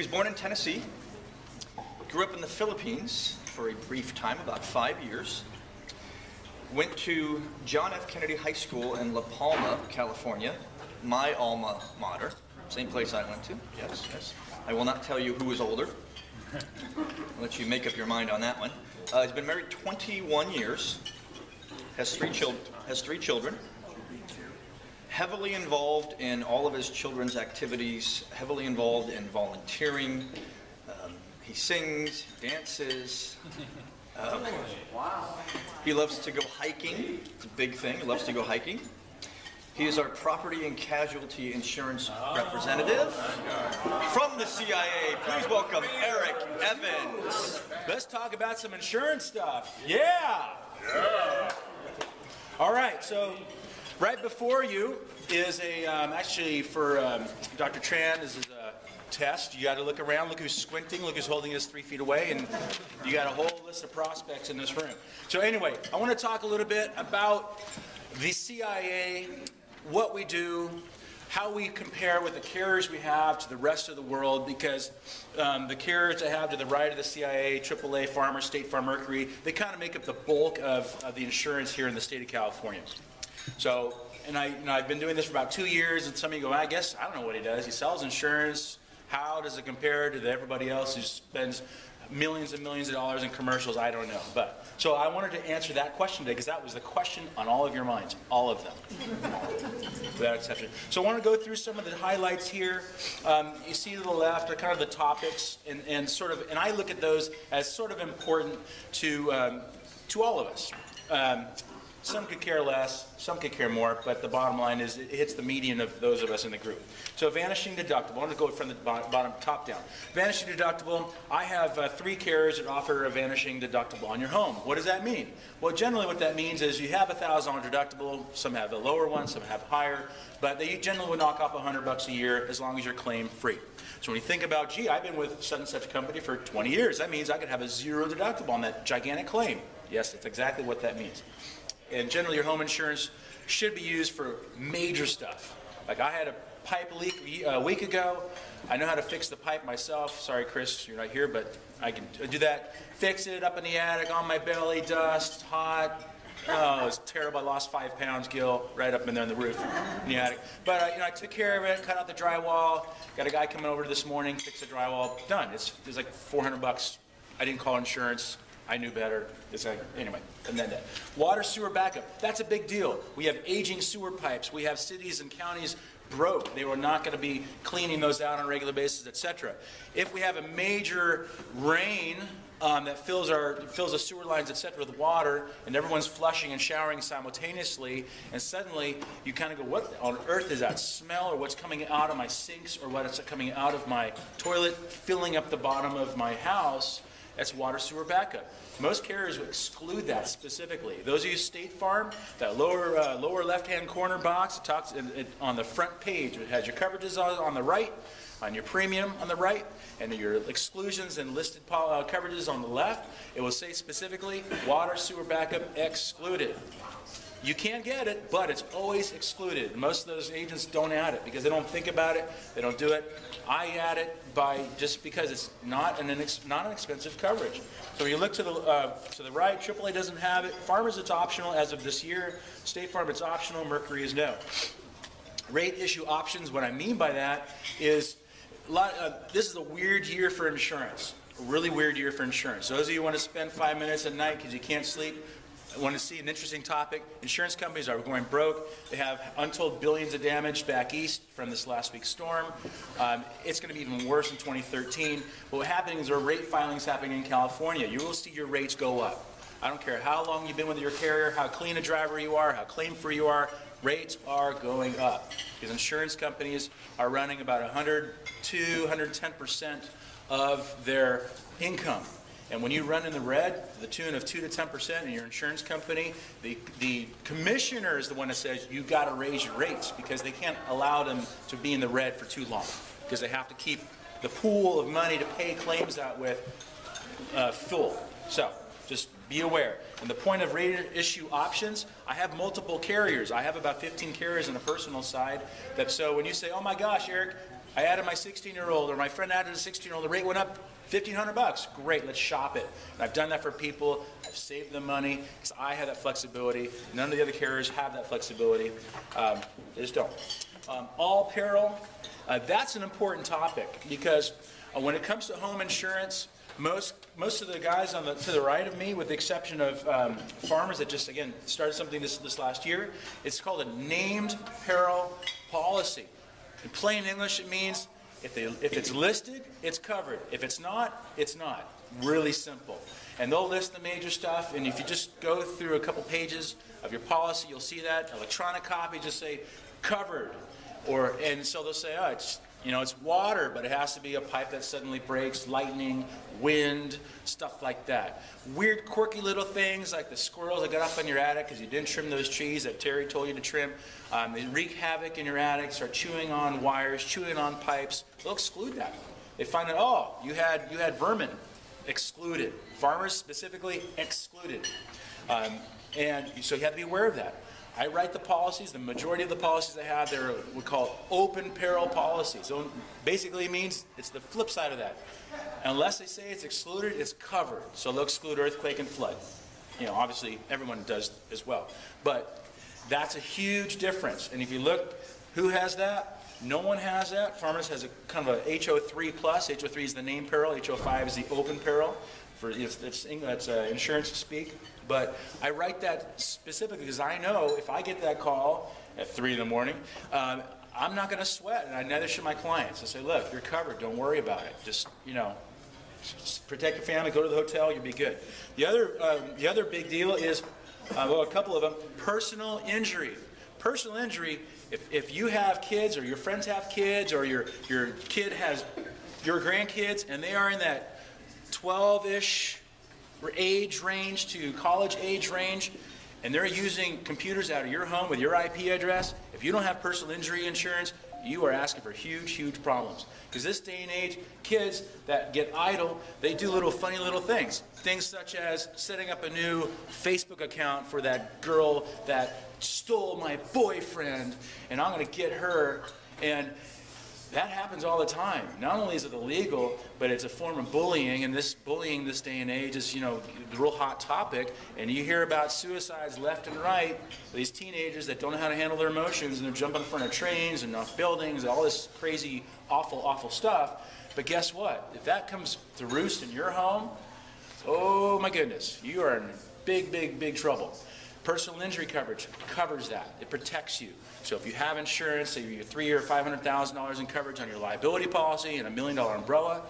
He was born in Tennessee, grew up in the Philippines for a brief time, about five years, went to John F. Kennedy High School in La Palma, California, my alma mater, same place I went to, yes, yes. I will not tell you who is older. I'll let you make up your mind on that one. Uh, he's been married 21 years, has three, chil- has three children, heavily involved in all of his children's activities, heavily involved in volunteering. Um, he sings, dances. Um, he loves to go hiking. It's a big thing. He loves to go hiking. He is our property and casualty insurance representative from the CIA. Please welcome Eric Evans. Let's talk about some insurance stuff. Yeah. Yeah. All right. So, right before you is a um, actually for um, Dr. Tran. This is a test. You got to look around. Look who's squinting. Look who's holding us three feet away, and you got a whole list of prospects in this room. So anyway, I want to talk a little bit about the CIA, what we do, how we compare with the carriers we have to the rest of the world because um, the carriers I have to the right of the CIA, AAA, Farmer, State Farm, Mercury, they kind of make up the bulk of, of the insurance here in the state of California. So, and I, you know, I've been doing this for about two years, and some of you go, I guess, I don't know what he does. He sells insurance. How does it compare to the, everybody else who spends millions and millions of dollars in commercials? I don't know. But so I wanted to answer that question today because that was the question on all of your minds, all of them, without exception. So I want to go through some of the highlights here. Um, you see to the left are kind of the topics, and, and sort of, and I look at those as sort of important to um, to all of us. Um, some could care less, some could care more, but the bottom line is it hits the median of those of us in the group. So vanishing deductible, I want to go from the bottom, top down. Vanishing deductible, I have uh, three carriers that offer a vanishing deductible on your home. What does that mean? Well, generally what that means is you have a $1,000 deductible, some have a lower one, some have higher, but they generally would knock off 100 bucks a year as long as you're claim free. So when you think about, gee, I've been with such and such company for 20 years, that means I could have a zero deductible on that gigantic claim. Yes, that's exactly what that means. And generally, your home insurance should be used for major stuff. Like I had a pipe leak a week ago. I know how to fix the pipe myself. Sorry, Chris, you're not here, but I can do that. Fix it up in the attic on my belly, dust, hot. Oh, it's terrible. I lost five pounds, Gil, right up in there on the roof in the attic. But uh, you know, I took care of it, cut out the drywall. Got a guy coming over this morning, fix the drywall. Done. It's, it's like 400 bucks. I didn't call insurance. I knew better. Anyway, and then that. Water sewer backup. That's a big deal. We have aging sewer pipes. We have cities and counties broke. They were not going to be cleaning those out on a regular basis, etc. If we have a major rain um, that fills our fills the sewer lines, etc., with water, and everyone's flushing and showering simultaneously, and suddenly you kind of go, "What on earth is that smell, or what's coming out of my sinks, or what is coming out of my toilet, filling up the bottom of my house?" That's water sewer backup. Most carriers would exclude that specifically. Those of you State Farm, that lower uh, lower left-hand corner box, it talks on the front page. It has your coverages on, on the right, on your premium on the right, and your exclusions and listed uh, coverages on the left. It will say specifically water sewer backup excluded. You can get it, but it's always excluded. Most of those agents don't add it because they don't think about it. They don't do it. I add it by just because it's not an not an expensive coverage. So you look to the uh, to the right, AAA doesn't have it. Farmers, it's optional as of this year. State Farm, it's optional. Mercury is no. Rate issue options. What I mean by that is, a lot, uh, this is a weird year for insurance. A really weird year for insurance. So those of you who want to spend five minutes at night because you can't sleep, I want to see an interesting topic. Insurance companies are going broke. They have untold billions of damage back east from this last week's storm. Um, it's going to be even worse in 2013. But what happening is there are rate filings happening in California. You will see your rates go up. I don't care how long you've been with your carrier, how clean a driver you are, how claim free you are, rates are going up. Because insurance companies are running about 100 to 110% of their income and when you run in the red, the tune of 2 to 10% in your insurance company, the, the commissioner is the one that says you've got to raise your rates because they can't allow them to be in the red for too long because they have to keep the pool of money to pay claims out with uh, full. So just be aware. And the point of rate issue options, I have multiple carriers. I have about 15 carriers on the personal side. That so when you say, "Oh my gosh, Eric, I added my 16-year-old, or my friend added a 16-year-old, the rate went up 1,500 bucks. Great, let's shop it. And I've done that for people. I've saved them money because I have that flexibility. None of the other carriers have that flexibility. Um, they just don't. Um, all peril, uh, that's an important topic because uh, when it comes to home insurance, most most of the guys on the to the right of me, with the exception of um, farmers that just again started something this this last year, it's called a named peril policy. In plain English, it means if, they, if it's listed, it's covered. If it's not, it's not. Really simple. And they'll list the major stuff, and if you just go through a couple pages of your policy, you'll see that. Electronic copy, just say covered. Or, and so they'll say, oh, it's, you know, it's water, but it has to be a pipe that suddenly breaks, lightning, wind, stuff like that. Weird, quirky little things like the squirrels that got up in your attic because you didn't trim those trees that Terry told you to trim. Um, they wreak havoc in your attic, start chewing on wires, chewing on pipes. They'll exclude that. They find out, oh, you had you had vermin, excluded. Farmers specifically excluded. Um, and so you have to be aware of that. I write the policies. The majority of the policies I have, they're what we call open peril policies. So basically means it's the flip side of that. Unless they say it's excluded, it's covered. So they'll exclude earthquake and flood. You know, obviously everyone does as well. But that's a huge difference. And if you look, who has that? No one has that. Farmers has a kind of a HO3 plus. HO3 is the name peril. HO5 is the open peril. For it's, it's, it's uh, insurance speak. But I write that specifically because I know if I get that call at 3 in the morning, um, I'm not going to sweat, and I neither should my clients. I say, look, you're covered. Don't worry about it. Just, you know, just protect your family, go to the hotel, you'll be good. The other, um, the other big deal is, uh, well, a couple of them, personal injury. Personal injury, if, if you have kids or your friends have kids or your, your kid has your grandkids and they are in that 12-ish age range to college age range, and they're using computers out of your home with your IP address, if you don't have personal injury insurance, you are asking for huge, huge problems. Because this day and age, kids that get idle, they do little funny little things. Things such as setting up a new Facebook account for that girl that stole my boyfriend, and I'm going to get her. And that happens all the time. Not only is it illegal, but it's a form of bullying, and this bullying this day and age is, you know, the real hot topic. And you hear about suicides left and right. These teenagers that don't know how to handle their emotions, and they're jumping in front of trains and off buildings, all this crazy, awful, awful stuff. But guess what? If that comes to roost in your home, oh my goodness, you are in big, big, big trouble. Personal injury coverage covers that. It protects you. So if you have insurance, say you three or five hundred thousand dollars in coverage on your liability policy and a million dollar umbrella,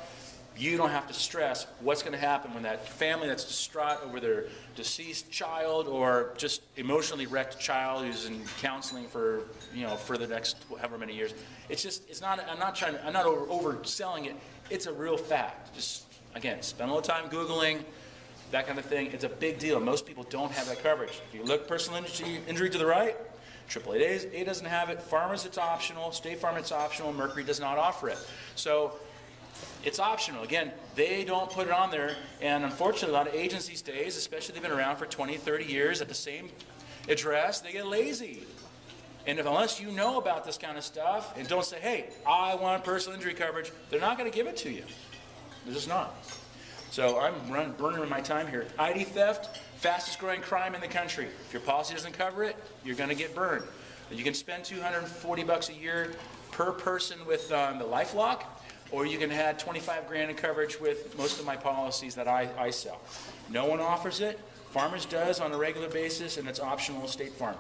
you don't have to stress what's going to happen when that family that's distraught over their deceased child or just emotionally wrecked child who's in counseling for you know for the next however many years. It's just it's not. I'm not trying. To, I'm not over, overselling it. It's a real fact. Just again, spend a little time googling that kind of thing. It's a big deal. Most people don't have that coverage. If you look personal injury, injury to the right, AAA doesn't have it. Farmers, it's optional. State Farm, it's optional. Mercury does not offer it. So it's optional. Again, they don't put it on there. And unfortunately, a lot of agencies days, especially they've been around for 20, 30 years at the same address, they get lazy. And if, unless you know about this kind of stuff and don't say, hey, I want personal injury coverage, they're not going to give it to you. They're just not. So I'm run, burning my time here. ID theft, fastest growing crime in the country. If your policy doesn't cover it, you're going to get burned. You can spend 240 bucks a year per person with um, the LifeLock, or you can have 25 grand in coverage with most of my policies that I, I sell. No one offers it. Farmers does on a regular basis, and it's optional State Farm.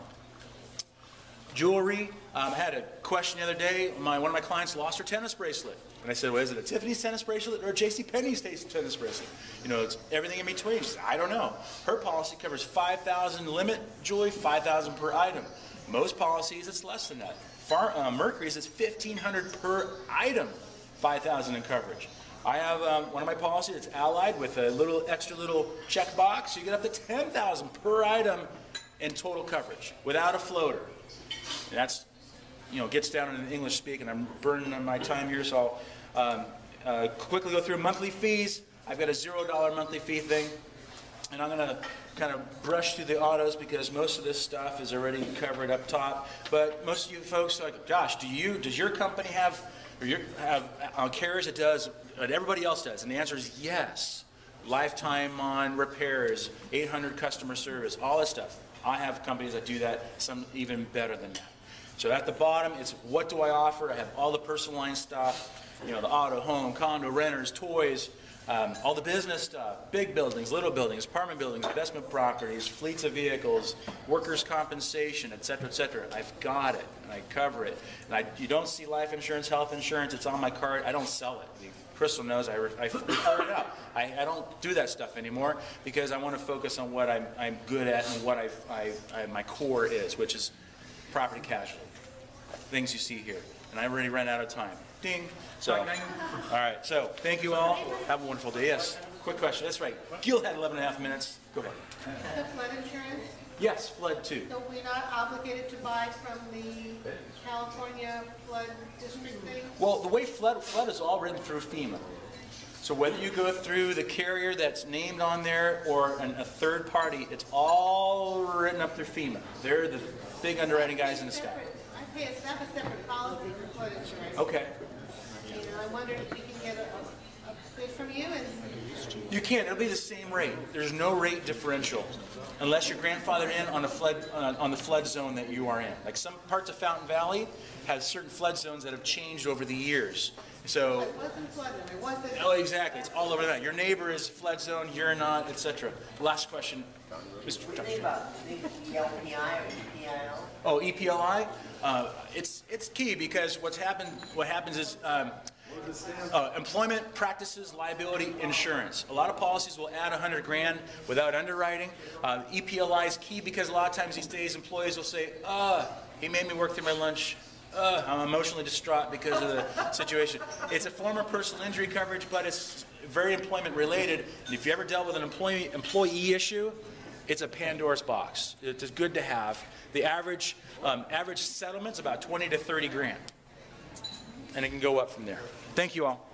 Jewelry. Um, I had a question the other day. My, one of my clients lost her tennis bracelet. And I said, well, is it a Tiffany's tennis bracelet or a J.C. Penney's tennis bracelet? You know, it's everything in between. She said, I don't know. Her policy covers 5,000 limit jewelry, 5,000 per item. Most policies, it's less than that. Far, uh, Mercury's is 1,500 per item, 5,000 in coverage. I have um, one of my policies that's allied with a little extra little check box. So you get up to 10,000 per item in total coverage without a floater. And that's you know, gets down in English speak, and I'm burning on my time here, so I'll um, uh, quickly go through monthly fees. I've got a zero dollar monthly fee thing, and I'm going to kind of brush through the autos because most of this stuff is already covered up top. But most of you folks are like, gosh, do you, does your company have Or you have on carriers it does what everybody else does, and the answer is yes. Lifetime on repairs, 800 customer service, all this stuff. I have companies that do that, some even better than that. So at the bottom, it's what do I offer? I have all the personal line stuff, you know, the auto, home, condo, renters, toys, um, all the business stuff, big buildings, little buildings, apartment buildings, investment properties, fleets of vehicles, workers' compensation, et cetera, et cetera. I've got it, and I cover it. And I, you don't see life insurance, health insurance, it's on my card. I don't sell it. Crystal knows I, I refer it out. I, I don't do that stuff anymore because I want to focus on what I'm, I'm good at and what I, I, I, my core is, which is property casualty things you see here. And I already ran out of time. Ding. So, all right. So, thank you all. Have a wonderful day. Yes. Quick question. That's right. Gil had 11 and a half minutes. Go ahead. The flood insurance, Yes, flood too. so we're not obligated to buy from the California flood district thing? Well, the way flood, flood is all written through FEMA. So whether you go through the carrier that's named on there or an, a third party, it's all written up through FEMA. They're the big underwriting guys in the sky. I pay, a separate policy for flood insurance. Okay. You know, I wonder if we can get a, a, a bid from you and, You can't. It'll be the same rate. There's no rate differential unless you're grandfathered in on the flood uh, on the flood zone that you are in. Like some parts of Fountain Valley has certain flood zones that have changed over the years. So, it wasn't flooded, it wasn't. oh, exactly. It's all over that. Your neighbor is flood zone, you're not, etc. Last question, Mr. What do you think about the or EPIL? Oh, EPLI? Uh, it's, it's key because what's happened, what happens is, um, uh, employment practices liability insurance. A lot of policies will add 100 grand without underwriting. Uh, EPLI is key because a lot of times these days employees will say, uh, he made me work through my lunch. Uh, I'm emotionally distraught because of the situation. It's a form of personal injury coverage, but it's very employment related. And if you ever dealt with an employee, employee issue, it's a Pandora's box. It's good to have. The average, um, average settlement's about 20 to 30 grand. And it can go up from there. Thank you all.